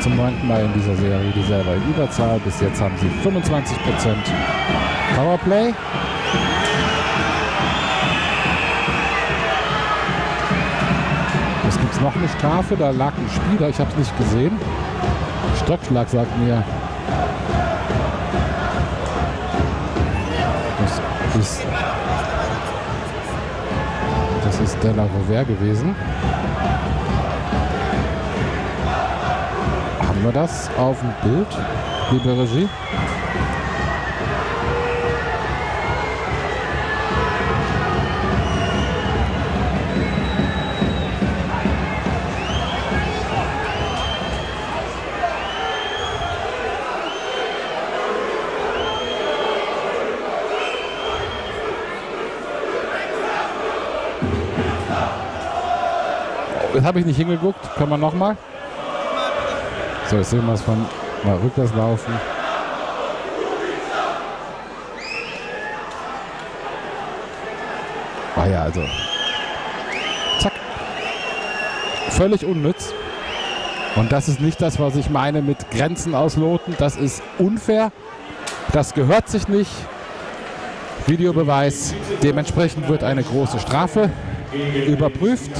zum neunten Mal in dieser Serie die selber in Überzahl. Bis jetzt haben sie 25% Powerplay. Es gibt noch eine Strafe, da lag ein Spieler, ich habe es nicht gesehen. Stockschlag sagt mir, das ist, das ist Della Rover gewesen. Haben wir das auf dem Bild, liebe Regie? Das habe ich nicht hingeguckt. Können wir nochmal? So, jetzt sehen wir es von mal rückwärts laufen. Ah ja, also. Zack. Völlig unnütz. Und das ist nicht das, was ich meine mit Grenzen ausloten. Das ist unfair. Das gehört sich nicht. Videobeweis. Dementsprechend wird eine große Strafe überprüft.